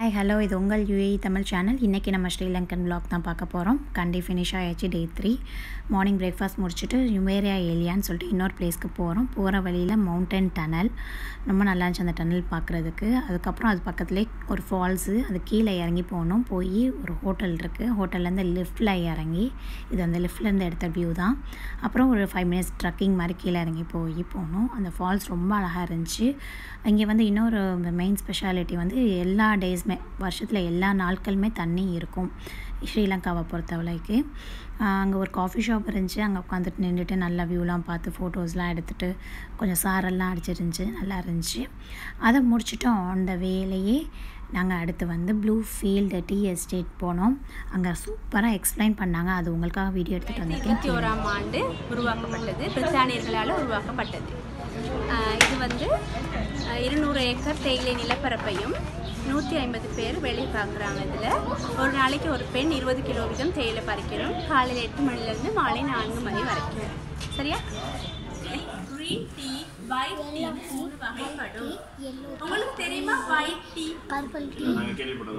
Hi hello இது உங்கள் UAE Tamil channel இன்றைக்கி நம்ம ஸ்ரீலங்கன் vlog தான் பார்க்க போகிறோம் கண்டி ஃபினிஷ் ஆயாச்சு டே த்ரீ மார்னிங் பிரேக்ஃபாஸ்ட் முடிச்சுட்டு யுமேரியா ஏலியான்னு சொல்லிட்டு இன்னொரு பிளேஸ்க்கு போகிறோம் போகிற வழியில் மவுண்டன் டனல் ரொம்ப நல்லா இருந்துச்சு அந்த டனல் பார்க்குறதுக்கு. அதுக்கப்புறம் அது பக்கத்துலேயே ஒரு ஃபால்ஸு அது கீழே இறங்கி போகணும். போய் ஒரு ஹோட்டல் இருக்குது ஹோட்டல்லேருந்து லிஃப்ட்டில் இறங்கி இது அந்த லிஃப்ட்லேருந்து எடுத்த வியூ தான். அப்புறம் ஒரு ஃபைவ் மினிட்ஸ் ட்ரக்கிங் மாதிரி கீழே இறங்கி போய் போகணும். அந்த ஃபால்ஸ் ரொம்ப அழகாக இருந்துச்சு. இங்கே வந்து இன்னொரு மெயின் ஸ்பெஷாலிட்டி வந்து எல்லா டேஸ் டேஸுமே வருஷத்தில் எல்லா நாட்களுமே தண்ணி இருக்கும். ஸ்ரீலங்காவை பொறுத்தவரைக்கு அங்கே ஒரு காஃபி ஷாப் இருந்துச்சு. அங்கே உட்காந்துட்டு நின்றுட்டு நல்லா வியூலாம் பார்த்து ஃபோட்டோஸ்லாம் எடுத்துகிட்டு கொஞ்சம் சாரெல்லாம் அடிச்சிருந்துச்சு. நல்லா இருந்துச்சு. அதை முடிச்சுட்டோம். ஆன் த வேலையே நாங்கள் அடுத்து வந்து ப்ளூ ஃபீல்டு டீ எஸ்டேட் போனோம். அங்கே சூப்பராக எக்ஸ்பிளைன் பண்ணாங்க. அது உங்களுக்காக வீடியோ எடுத்துகிட்டு வந்திருக்கேன். இருபத்தி ஓராம் ஆண்டு உருவாக்கப்பட்டது. பிரித்தானியர்களால் உருவாக்கப்பட்டது. இது வந்து இருநூறு ஏக்கர் தேயிலை நிலப்பரப்பையும் நூற்றி ஐம்பது பேர் வேலை பார்க்குறாங்க இதில். ஒரு நாளைக்கு ஒரு பெண் இருபது கிலோ வீதம் தேயிலை பறிக்கணும். காலையில் எட்டு மணிலேருந்து மாலை நான்கு மணி வரைக்கும். சரியா? க்ரீன் டீ ஒயிட் டீ மூணு வகைப்படும். உங்களுக்கு தெரியுமா ஒயிட் டீ tea கேள்விப்பட்டது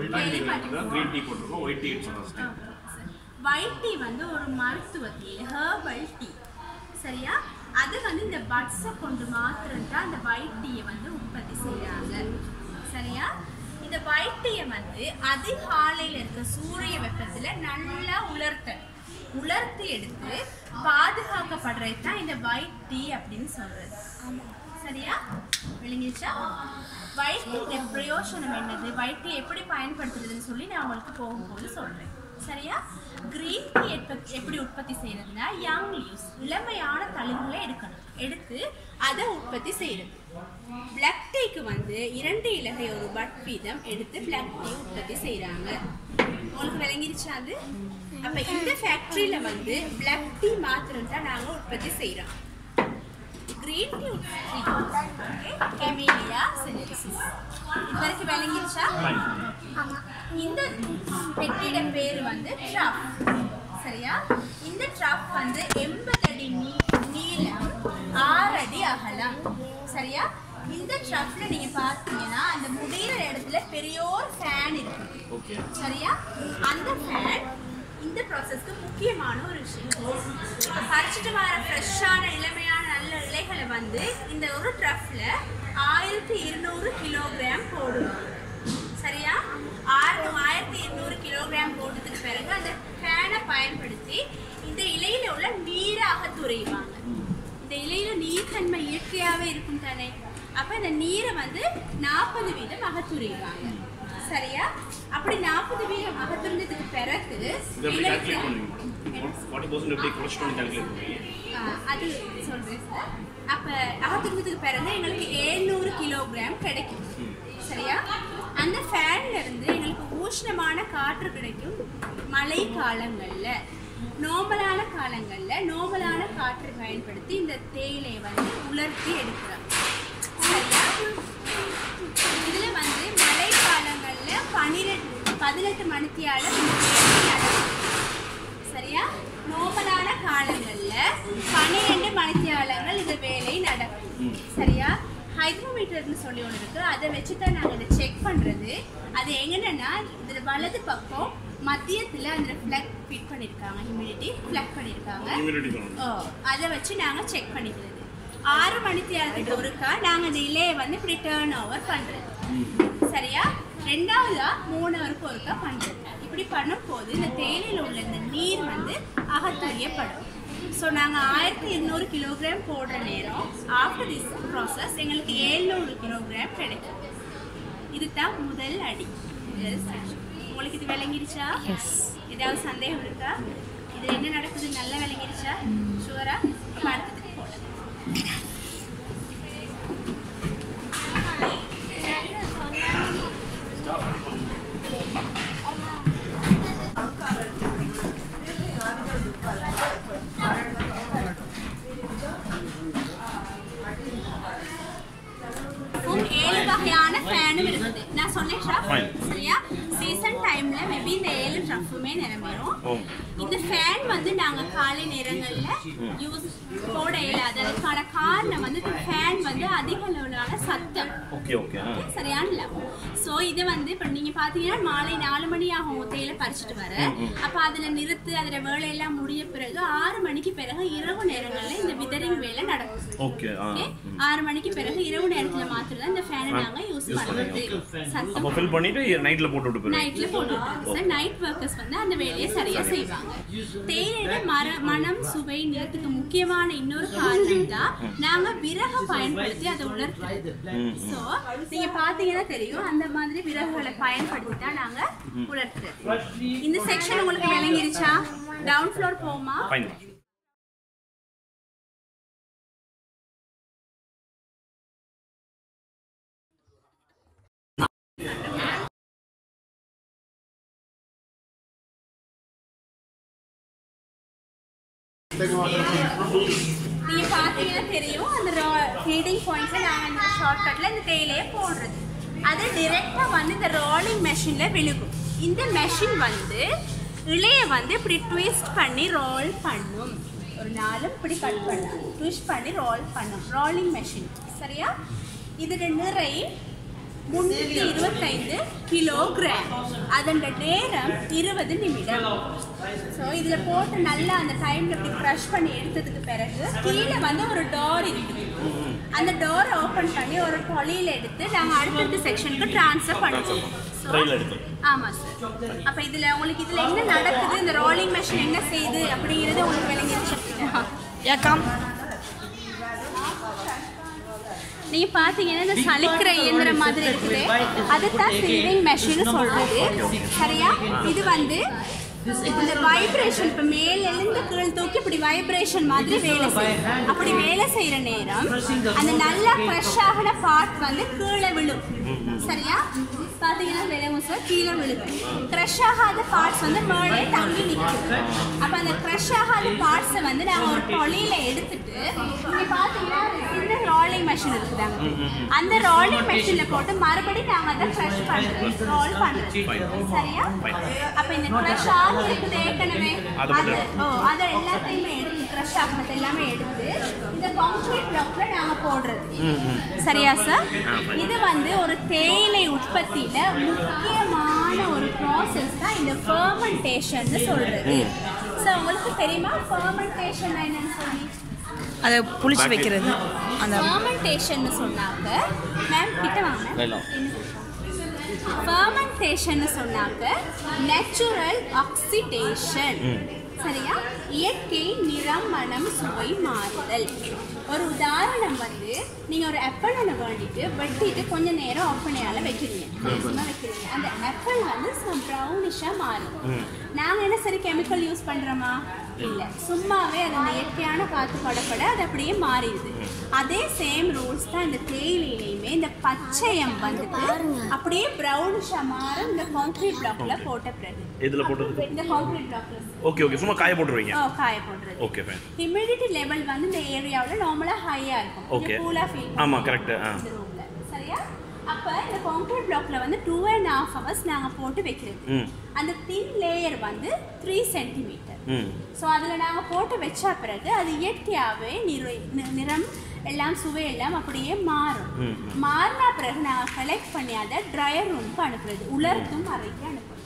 green tea போட்டிருக்கோம். ஒயிட் டீ ஒயிட் டீ வந்து ஒரு மருத்துவ டீ ஹெர்பல் டீ சரியா? அது வந்து இந்த பட்ஸை கொண்டு மாத்திரம் தான் அந்த ஒயிட் டீயை வந்து உற்பத்தி செய்கிறாங்க சரியா? இந்த ஒயிட் வந்து அதிகாலையில் இருக்க சூரிய வெப்பத்தில் நல்லா உலர்த்தல் உலர்த்தி எடுத்து பாதுகாக்கப்படுறது தான் இந்த ஒயிட் டீ அப்படின்னு சொல்றது. சரியா? விளங்கிச்சா ஒயிட் டீ பிரயோஜனம் என்னது? ஒயிட் டீ எப்படி பயன்படுத்துறதுன்னு சொல்லி நான் உங்களுக்கு போகும்போது சொல்றேன். சரியா? கிரீன் டீ எப்படி உற்பத்தி செய்யறதுன்னா யங் லீவ்ஸ் இளமையான தளிர்களை எடுக்கணும். எடுத்து அதை உற்பத்தி செய்யறது. பிளாக் டீக்கு வந்து இரண்டு இலகை ஒரு பட் வீதம் எடுத்து பிளாக் டீ உற்பத்தி செய்யறாங்க உங்களுக்கு விளங்கிருச்சா அது? அப்ப இந்த ஃபேக்டரியில வந்து பிளாக் டீ மாத்திரம் தான் நாங்க உற்பத்தி green கிரீன் டீ கெமீலியா இது வரைக்கும் விளங்கிருச்சா இந்த பெட்டியோட பேர் வந்து ட்ராப் சரியா? இந்த ட்ராப் வந்து எண்பது அடி நீ நீளம் ஆறு அடி அகலம் சரியா இந்த ட்ரஃப்ல நீங்க பார்த்தீங்கன்னா அந்த முடியிற இடத்துல பெரியோர் ஃபேன் இருக்கு சரியா அந்த ஃபேன் இந்த ப்ராசஸ்க்கு முக்கியமான ஒரு விஷயம். இப்போ பறிச்சுட்டு வர ஃப்ரெஷ்ஷான இளமையான இலைகளை வந்து இந்த ஒரு ட்ரஃப்ல ஆயிரத்தி இருநூறு கிலோகிராம் போடுவாங்க சரியா? ஆறு ஆயிரத்தி இருநூறு கிலோகிராம் போட்டதுக்கு பிறகு அந்த ஃபேனை பயன்படுத்தி இந்த இலையில உள்ள நீரை அகத்துறைவாங்க இந்த இலையில நீர்த்தன்மை இயற்கையாகவே இருக்கும் தானே? அப்போ இந்த நீரை வந்து நாற்பது வீதம் அகத்துறைவாங்க சரியா? அப்படி நாற்பது வீதம் அகத்துறதுக்கு பிறகு அது சொல்றேன். சார் அப்ப அகத்துறதுக்கு பிறகு எங்களுக்கு 700 கிலோகிராம் கிடைக்கும். சரியா? அந்த ஃபேன்ல இருந்து எங்களுக்கு ஊஷ்ணமான காற்று கிடைக்கும். மழை காலங்கள்ல நோமலான காலங்கள்ல நோமலான காற்று பயன்படுத்தி இந்த தேயிலையை வந்து உலர்த்தி எடுக்கிறோம். சரியா? இதுல வந்து மழை காலங்கள்ல பன்னிரெண்டு பதினெட்டு மணித்தியால சரியா? நோமலான காலங்கள்ல பன்னிரெண்டு மணித்தியாலங்கள் இந்த வேலை நடக்கும். சரியா? ஹைட்ரோமீட்டர்னு சொல்லி ஒன்று இருக்கு. அதை வச்சு தான் நாங்கள் இதை செக் பண்ணுறது அது எங்கன்னா இதில் வலது பக்கம் மத்தியத்தில் அந்த ஃப்ளக் ஃபிட் பண்ணியிருக்காங்க ஹியூமிடிட்டி ஃப்ளக் பண்ணியிருக்காங்க ஓ அதை வச்சு நாங்கள் செக் பண்ணிக்கிறது. ஆறு மணித்தியாலத்துக்கு ஒருக்கா நாங்கள் இந்த இலையை வந்து இப்படி டேர்ன் ஓவர் பண்ணுறது சரியா? ரெண்டாவதா மூணு வரைக்கும் ஒருக்கா பண்ணுறது இப்படி பண்ணும்போது இந்த தேயிலையில் உள்ள இந்த நீர் வந்து அகத்தறியப்படும். ஸோ நாங்கள் ஆயிரத்தி இருநூறு கிலோகிராம் போடுற நேரம் ஆஃப்டர் திஸ் ப்ராசஸ் எங்களுக்கு ஏழ்நூறு கிலோகிராம் கிடைக்கும். இதுதான் முதல் அடி. உங்களுக்கு இது விளங்கிருச்சா? ஏதாவது சந்தேகம் இருக்கா? இது என்ன நடக்குது? நல்லா விளங்கிருச்சா? ஷுவரா அடுத்ததுக்கு போகலாம் ஏழு வகையான ஃபேனும் இருக்குது நான் சொன்னேன் ஷாப் Fine. சரியா சீசன் டைம்ல மேபி இந்த ஏழு ட்ரஃபுமே நிரம்பிடும் இந்த ஃபேன் வந்து நாங்க காலை நேரங்கள்ல யூஸ் போட இயலாது. அதுக்கான காரணம் வந்து இந்த ஃபேன் வந்து அதிக அளவிலான சத்தம். ஓகே சரியான லெவல் ஸோ இது வந்து இப்போ நீங்க பாத்தீங்கன்னா மாலை நாலு மணி ஆகும் தேயிலை பறிச்சுட்டு வர. அப்ப அதுல நிறுத்து அதுல வேலையெல்லாம் முடிய பிறகு ஆறு மணிக்கு பிறகு இரவு நேரங்கள்ல இந்த விதரிங் வேலை நடக்கும். ஓகே? ஆறு மணிக்கு பிறகு இரவு நேரத்துல மாத்திரம் தான் இந்த ஃபேனை நாங்க யூஸ் பண்றது. சத்தம் ஃபில் பண்ணிட்டு நைட்ல போட்டு நைட்ல சார் நைட் ஒர்க்கர்ஸ் வந்து அந்த வேலையை சரியா செய்வாங்க. தேயிலையோட மர மனம் சுவை நிறத்துக்கு முக்கியமான இன்னொரு காரணம் தான் நாங்க விறகு பயன்படுத்தி அதை உலர்த்துறது ஸோ நீங்க பாத்தீங்கன்னா தெரியும். அந்த மாதிரி விறகுகளை பயன்படுத்தி தான் நாங்க உலர்த்துறது இந்த செக்ஷன் உங்களுக்கு விளங்கிருச்சா? டவுன் ஃப்ளோர் போமா நீங்க பாத்தீங்கன்னா தெரியும் அந்த ஃபீடிங் பாயிண்ட்ல நாங்க இந்த ஷார்ட்கட்டில் இந்த தேயிலையை போடுறது அது டிரெக்டா வந்து இந்த ரோலிங் மெஷின்ல விழுகும் இந்த மெஷின் வந்து இளைய வந்து இப்படி ட்விஸ்ட் பண்ணி ரோல் பண்ணும் ஒரு நாளும் இப்படி கட் பண்ணும் ட்விஸ்ட் பண்ணி ரோல் பண்ணும் ரோலிங் மெஷின் சரியா இது ரெண்டு நிறைய முன்னூற்றி இருபத்தைந்து கிலோகிராம். அதன் நேரம் இருபது நிமிடம். ஸோ இதில் போட்டு நல்லா அந்த டைமில் இப்படி க்ரஷ் பண்ணி எடுத்ததுக்கு பிறகு கீழே வந்து ஒரு டோர் இருக்குது. அந்த டோரை ஓப்பன் பண்ணி ஒரு தொழில் எடுத்து நாங்கள் அடுத்தடுத்த செக்ஷனுக்கு ட்ரான்ஸ்ஃபர் பண்ணுவோம். ஆமாம் சார் அப்போ இதில் உங்களுக்கு இதில் என்ன நடக்குது? இந்த ரோலிங் மெஷின் என்ன செய்யுது அப்படிங்கிறது உங்களுக்கு விளங்கிடுச்சு. நீங்க பாத்தீங்கன்னா இந்த சலிக்கிற இயந்திரம் மாதிரி இருக்குது. அதுதான் சீவிங் மெஷின் சொல்றது. சரியா? இது வந்து இந்த வைப்ரேஷன் இப்ப மேல இருந்து கீழ் தூக்கி இப்படி வைப்ரேஷன் மாதிரி வேலை செய்யும். அப்படி வேலை செய்யற நேரம் அந்த நல்லா ஃப்ரெஷ் ஆகின பார்ட் வந்து கீழே விழும். சரியா? பாத்தீங்கன்னா சார் கீழே விழுகும். க்ரஷ் ஆகாத பார்ட்ஸ் வந்து மேலே தங்கி நிற்கும். அப்ப அந்த க்ரஷ் ஆகாத பார்ட்ஸை வந்து நாங்க ஒரு தொழில எடுத்துட்டு இங்க பாத்தீங்கன்னா ஒரு சின்ன ரோலிங் மெஷின் இருக்குதாங்க அந்த ரோலிங் மெஷின்ல போட்டு மறுபடியும் நாங்க அதை க்ரஷ் பண்றோம் ரோல் பண்றோம் சரியா? அப்ப இந்த க்ரஷ் ஆகி இருக்குது ஏற்கனவே. அதை ஓ அதை எல்லாத்தையுமே எடுத்து க்ரஷ் ஆகினது எல்லாமே எடுத்து இந்த கான்கிரீட் பிளாக்ல நாங்க போடுறது. சரியா சார் இது வந்து ஒரு தேயிலை உற்பத்தியில முக்கியமான ஒரு ப்ராசஸ் தான் இந்த ஃபர்மெண்டேஷன் சொல்றது. ஸோ உங்களுக்கு தெரியுமா ஃபர்மெண்டேஷன் என்னன்னு சொல்லி? அதை புளிச்சு வைக்கிறது. அந்த ஃபர்மெண்டேஷன் சொன்னாக்க மேம் கிட்ட வாங்க. ஃபர்மெண்டேஷன் சொன்னாக்க நேச்சுரல் ஆக்சிடேஷன் சரியா? இயற்கை நிறம் மனம் சுவை மாறுதல். ஒரு உதாரணம் வந்து நீங்க ஒரு ஆப்பிள் ஒன்று வேண்டிட்டு வெட்டிட்டு கொஞ்ச நேரம் ஒப்பனையால வைக்கிறீங்க. சும்மா வைக்கிறீங்க. அந்த ஆப்பிள் வந்து ப்ரௌனிஷா மாறும். நாங்க என்ன சரி கெமிக்கல் யூஸ் பண்றோமா? இல்ல. சும்மாவே அது அந்த இயற்கையான காத்து படப்பட அது அப்படியே மாறிடுது. அதே சேம் ரூல்ஸ் தான் இந்த தேயிலையிலையுமே இந்த பச்சையம் வந்துட்டு அப்படியே ப்ரௌனிஷா மாறும். இந்த கான்கிரீட் பிளாக்ல போட்ட பிறகு. இதில் போட்டது? இந்த கான்கிரீட் பிளாக்ல ஓகே ஓகே சும்மா காய போட்டுருவீங்க. ஓ காய போடுறது ஓகே ஃபைன் ஹியூமிடிட்டி லெவல் வந்து இந்த ஏரியாவில் நார்மலாக ஹையாக இருக்கும். Okay. கூலாக ஃபீல் ஆமா, correct. ஆ. அப்போ இந்த கான்கிரீட் பிளாக்ல வந்து டூ அண்ட் ஹாஃப் ஹவர்ஸ் நாங்கள் போட்டு வைக்கிறது. அந்த தின் லேயர் வந்து த்ரீ சென்டிமீட்டர் ஸோ அதில் நாங்கள் போட்டு வச்ச பிறகு அது இயற்கையாகவே நிறை நிறம் எல்லாம் சுவை எல்லாம் அப்படியே மாறும். மாறின பிறகு நாங்கள் கலெக்ட் பண்ணி அதை ட்ரையர் ரூமுக்கு அனுப்புறது உலர்த்தும் அறைக்கு அனுப்புறது.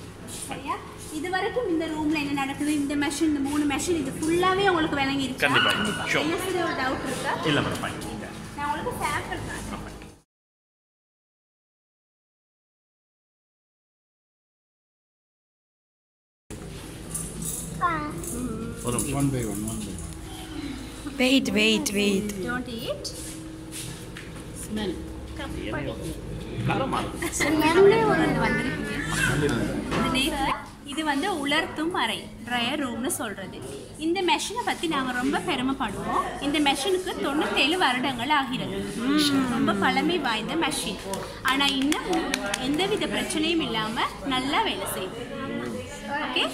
சரியா? இது வரைக்கும் இந்த ரூம்ல என்ன நடக்குது? இந்த மெஷின் இந்த மூணு மெஷின் இது ஃபுல்லாவே உங்களுக்கு விளங்கிருச்சா? கண்டிப்பா, sure. என்ன டவுட் இருக்கா? இல்லை மேடம் நான் உங்களுக்கு சாம்பிள் காட்டுறேன். வெயிட் வெயிட் வெயிட் இருக்கும் ஸ்மெல்லே ஒரு இது வந்து உலர்த்தும் அறை ட்ரையர் ரூம்னு சொல்றது. இந்த மெஷினை பத்தி நாங்க ரொம்ப பெருமைப்படுவோம். இந்த மெஷினுக்கு தொண்ணூத்தேழு வருடங்கள் ஆகிறது. ரொம்ப பழமை வாய்ந்த மெஷின் ஆனா இன்னும் எந்தவித பிரச்சனையும் இல்லாம நல்லா வேலை செய்யும். ஓகே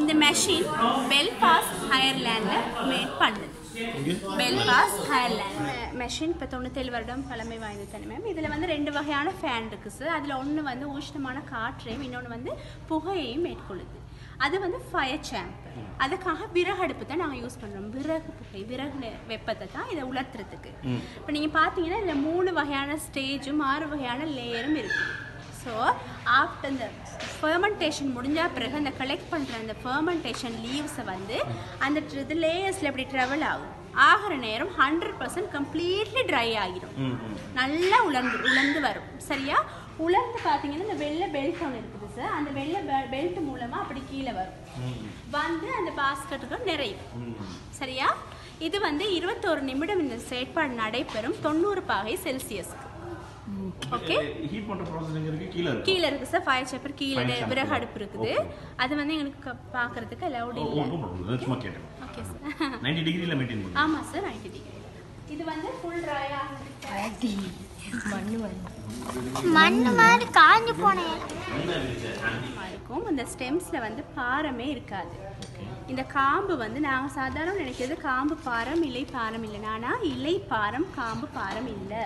இந்த மெஷின் பெல்பாஸ்ட் அயர்லாண்டில் மேட் பண்ணுது. பெல்பாஸ் ஹயர்லேண்ட் மெஷின் இப்போ தொண்ணூத்தேழு வருடம் பழமை வாய்ந்தது தானே மேம் இதில் வந்து ரெண்டு வகையான ஃபேன் இருக்குது சார் அதில் ஒன்று வந்து உஷ்ணமான காற்றையும் இன்னொன்று வந்து புகையையும் மேற்கொள்ளுது. அது வந்து ஃபயர் சேம்ப் அதுக்காக விறகு அடுப்பு தான் நாங்கள் யூஸ் பண்ணுறோம் விறகு புகை விறகு வெப்பத்தை தான் இதை உலர்த்துறதுக்கு. இப்போ நீங்கள் பார்த்தீங்கன்னா இதில் மூணு வகையான ஸ்டேஜும் ஆறு வகையான லேயரும் இருக்குது ஸோ ஆஃப்டர் இந்த ஃபெர்மெண்டேஷன் முடிஞ்ச பிறகு அந்த கலெக்ட் பண்ணுற அந்த ஃபெர்மெண்டேஷன் லீவ்ஸை வந்து அந்த இது லேயர்ஸில் இப்படி ட்ராவல் ஆகும். ஆகிற நேரம் ஹண்ட்ரட் பர்சன்ட் கம்ப்ளீட்லி ட்ரை ஆகிடும் நல்லா உலர்ந்து உலர்ந்து வரும். சரியா? உலர்ந்து பார்த்தீங்கன்னா இந்த வெள்ளை பெல்ட் ஒன்று இருக்குது சார் அந்த வெள்ளை பெல்ட் மூலமாக அப்படி கீழே வரும். வந்து அந்த பாஸ்கெட்டுக்கு நிறையும். சரியா? இது வந்து இருபத்தோரு நிமிடம் இந்த செயற்பாடு நடைபெறும் தொண்ணூறு பாகை செல்சியஸ்க்கு. ஓகே ஹீட் பண்ற ப்ராசஸ் எங்க இருக்கு கீழ இருக்கு. கீழே இருக்கு சார் ஃபயர் சேப்பர் கீழே. விறகு அடுப்பு இருக்குது. அது வந்து எங்களுக்கு க- பார்க்கறதுக்கு அலௌட் இல்லை. சும்மா கேட்டேன். ஓகே சார் 90 டிகிரில மெயின்டைன் பண்ணுங்க. ஆமாம் சார் நைன்டி டிகிரி இது வந்து ஃபுல் ட்ரை ஆகுது மண் மாதிரி காஞ்சு போனேன் இருக்கும். இந்த ஸ்டெம்ஸில் வந்து பாரமே இருக்காது. இந்த காம்பு வந்து நாங்கள் சாதாரண நினைக்கிறது காம்பு பாரம் இலை பாரம் இல்லைன்னு ஆனால் இலை பாரம் காம்பு பாரம் இல்லை.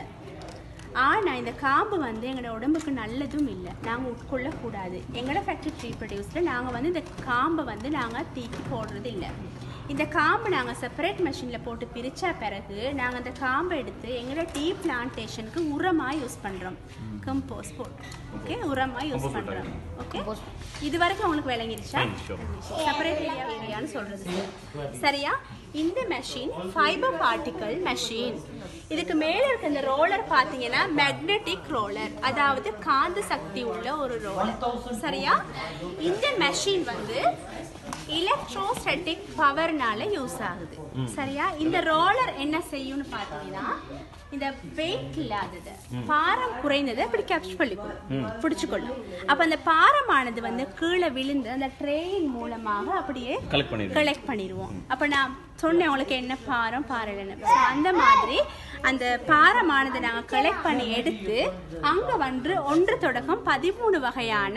ஆனால் இந்த காம்பு வந்து எங்களோட உடம்புக்கு நல்லதும் இல்லை. நாங்கள் உட்கொள்ளக்கூடாது. எங்களோட ஃபேக்ட்ரி ட்ரீ ப்ரொடியூஸில் நாங்கள் வந்து இந்த காம்பை வந்து நாங்கள் தீக்கி போடுறது இல்லை. இந்த காம்பு நாங்கள் செப்பரேட் மெஷினில் போட்டு பிரித்த பிறகு நாங்கள் அந்த காம்பை எடுத்து எங்களோட டீ பிளான்டேஷனுக்கு உரமாக யூஸ் பண்ணுறோம் கம்போஸ் போட்டு. ஓகே உரமாக யூஸ் பண்ணுறோம் ஓகே இது வரைக்கும் உங்களுக்கு விளங்கிருச்சா. செப்பரேட் ஏரியா ஏரியான்னு சொல்றது சரியா? இந்த மெஷின் ஃபைபர் பார்ட்டிகல் மெஷின் இதுக்கு மேல இருக்க இந்த ரோலர் பாத்தீங்கன்னா மேக்னெட்டிக் ரோலர் அதாவது காந்த சக்தி உள்ள ஒரு ரோலர் சரியா? இந்த மெஷின் வந்து எலக்ட்ரோஸ்டேட்டிக் பவர்னால யூஸ் ஆகுது. சரியா? இந்த ரோலர் என்ன செய்யும்னு பார்த்தீங்கன்னா இந்த வெயிட் இல்லாதது பாரம் குறைந்ததை இப்படி கேப்ச் பண்ணிக்கொள்ளும் பிடிச்சுக்கொள்ளும். அப்ப அந்த பாரமானது வந்து கீழே விழுந்து அந்த ட்ரெயின் மூலமாக அப்படியே கலெக்ட் பண்ணிடுவோம். அப்ப நான் சொன்னேன் உங்களுக்கு என்ன பாரம்? பாரலன்னு So, அந்த மாதிரி அந்த பாரமானதை நாங்கள் கலெக்ட் பண்ணி எடுத்து அங்க வந்து ஒன்று தொடக்கம் பதிமூணு வகையான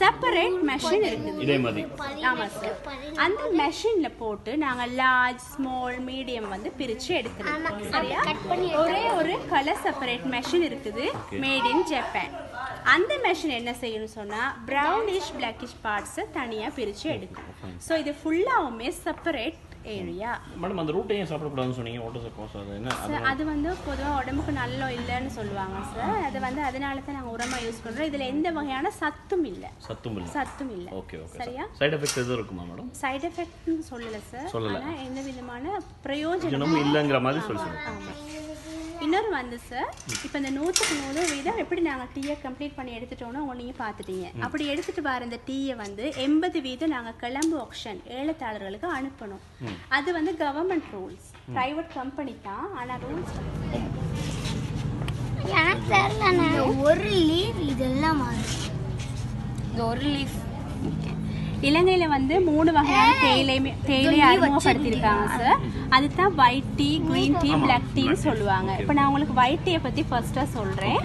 செப்பரேட் மெஷின் இருக்குது. இதே மாதிரி ஆமா சார் அந்த மெஷின்ல போட்டு நாங்க லார்ஜ் ஸ்மால் மீடியம் வந்து பிரிச்சு எடுக்கிறோம் சரியா? ஒரே ஒரு கலர் செப்பரேட் மெஷின் இருக்குது. மேட் இன் ஜப்பான் அந்த மெஷின் என்ன செய்யணும் சொன்னா ப்ரௌனிஷ் பிளாக்கிஷ் பார்ட்ஸை தனியா பிரிச்சு எடுக்கும். ஸோ இது ஃபுல்லாவுமே செப்பரேட் ஏரியா மேடம் அந்த ரூட்டை ஏன் சாப்பிடக்கூடாதுன்னு சொன்னீங்க ஓட்டோ சப்போஸ் அது என்ன? சார் அது வந்து பொதுவாக உடம்புக்கு நல்ல இல்லைன்னு சொல்லுவாங்க சார் அது வந்து அதனால தான் நாங்கள் உரமாக யூஸ் பண்ணுறோம் இதில் எந்த வகையான சத்தும் இல்லை. சத்தும் இல்லை. சத்தும் இல்லை. ஓகே ஓகே சரியா? சைடு எஃபெக்ட் எதுவும் இருக்குமா மேடம் சைடு எஃபெக்ட்னு சொல்லல சார் சொல்லல. எந்த விதமான பிரயோஜனமும் ஜனமும் இல்லைங்கிற மாதிரி சொல்லி இன்னொரு வந்து சார் இப்போ இந்த நூற்றுக்கு நூறு வீதம் எப்படி நாங்கள் டீயை கம்ப்ளீட் பண்ணி எடுத்துட்டோம்னு உங்க நீங்கள் பார்த்துட்டீங்க அப்படி எடுத்துட்டு வர இந்த டீயை வந்து எண்பது வீதம் நாங்கள் கிளம்பு ஆப்ஷன் ஏலத்தாளர்களுக்கு அனுப்பணும். அது வந்து கவர்மெண்ட் ரூல்ஸ் ப்ரைவேட் கம்பெனி தான் ஆனால் ரூல்ஸ் எனக்கு தெரியல ஒரு லீவ் இதெல்லாம் மாறும் ஒரு லீஃப் இலங்கையில வந்து மூணு வகையான தேயிலை தேயிலை அறிமுகப்படுத்தியிருக்காங்க சார். அதுதான் white tea green tea black டீன்னு சொல்லுவாங்க. இப்போ நான் உங்களுக்கு ஒயிட் டீயை பத்தி ஃபர்ஸ்டா சொல்றேன்.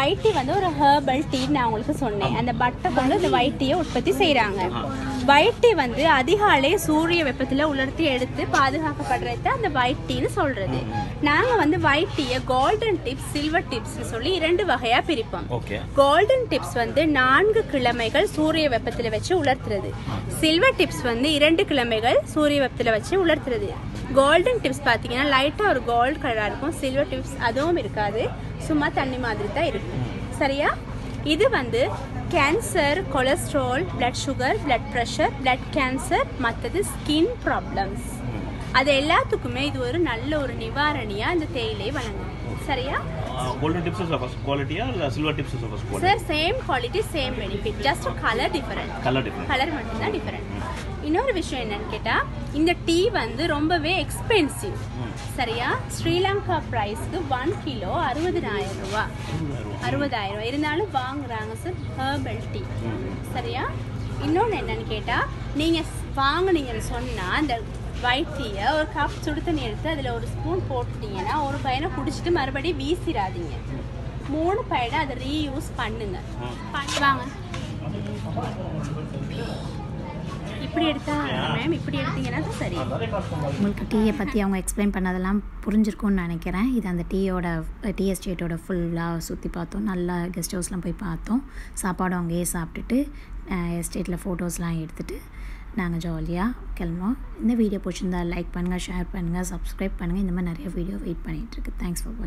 ஒயிட் டீ வந்து ஒரு ஹெர்பல் டீ நான் உங்களுக்கு சொன்னேன். அந்த பட்டை கொண்டு இந்த ஒயிட் டீயை உற்பத்தி செய்றாங்க. ஒயிட் டீ வந்து அதிகாலை சூரிய வெப்பத்துல உலர்த்தி எடுத்து பாதுகாக்கப்படுறது அந்த ஒயிட் டீன்னு சொல்றது. நாங்க வந்து ஒயிட் டீயை கோல்டன் டிப்ஸ் சில்வர் டிப்ஸ்னு சொல்லி இரண்டு வகையா பிரிப்போம். கோல்டன் டிப்ஸ் வந்து நான்கு கிழமைகள் சூரிய வெப்பத்தில் வச்சு உலர்த்துறது. சில்வர் டிப்ஸ் வந்து இரண்டு கிழமைகள் சூரிய வெப்பத்தில் வச்சு உலர்த்துறது. கோல்டன் டிப்ஸ் பார்த்தீங்கன்னா லைட்டாக ஒரு கோல்டு கலராக இருக்கும். சில்வர் டிப்ஸ் அதுவும் இருக்காது. சும்மா தண்ணி மாதிரி தான் இருக்கும். சரியா? இது வந்து cancer cholesterol blood sugar blood pressure blood cancer மற்றது ஸ்கின் ப்ராப்ளம்ஸ் அது எல்லாத்துக்குமே இது ஒரு நல்ல ஒரு நிவாரணியாக இந்த தேயிலை வழங்கும். சரியா? கோல்டன் டிப்ஸ் இஸ் ஃபர்ஸ்ட் குவாலிட்டியா இல்ல silver tips is first quality sir same quality same benefit just colour different colour difference colour மட்டும்தான் டிஃபரெண்ட் இன்னொரு விஷயம் என்னன்னு கேட்டா இந்த டீ வந்து ரொம்பவே எக்ஸ்பென்சிவ் சரியா? ஸ்ரீலங்கா ப்ரைஸ்க்கு ஒன் கிலோ அறுபதாயிரம். ரூபா அறுபதாயிரம் இருந்தாலும் வாங்குறாங்க சார் ஹெர்பல் டீ சரியா? இன்னொன்று என்னன்னு கேட்டா நீங்க வாங்குனீங்கன்னு சொன்னா அந்த ஒயிட் டீயை ஒரு கப் சுடு தண்ணி எடுத்து அதில் ஒரு ஸ்பூன் போட்டுட்டீங்கன்னா ஒரு பையனை குடிச்சிட்டு மறுபடியும் வீசிடாதீங்க. மூணு பையனை அதை ரீயூஸ் பண்ணுங்க. பண்ணி வாங்க. இப்படி எடுத்தா மேம் இப்படி எடுத்தீங்கன்னா தான் சரி. உங்களுக்கு டீயை பற்றி அவங்க எக்ஸ்பிளைன் பண்ணதெல்லாம் புரிஞ்சிருக்கும்னு நினைக்கிறேன். இது அந்த டீயோட டீ எஸ்டேட்டோட ஃபுல்லாக சுற்றி பார்த்தோம். நல்லா கெஸ்ட் ஹவுஸ்லாம் போய் பார்த்தோம். சாப்பாடும் அங்கேயே சாப்பிட்டுட்டு எஸ்டேட்டில் ஃபோட்டோஸ்லாம் எடுத்துகிட்டு நாங்கள் ஜாலியாக கிளம்புவோம் இந்த வீடியோ பிடிச்சிருந்தா லைக் பண்ணுங்கள் ஷேர் பண்ணுங்கள் சப்ஸ்கிரைப் பண்ணுங்கள் இந்த மாதிரி நிறைய வீடியோ வெயிட் பண்ணிகிட்ருக்கு தேங்க்ஸ் ஃபார் வாட்சிங்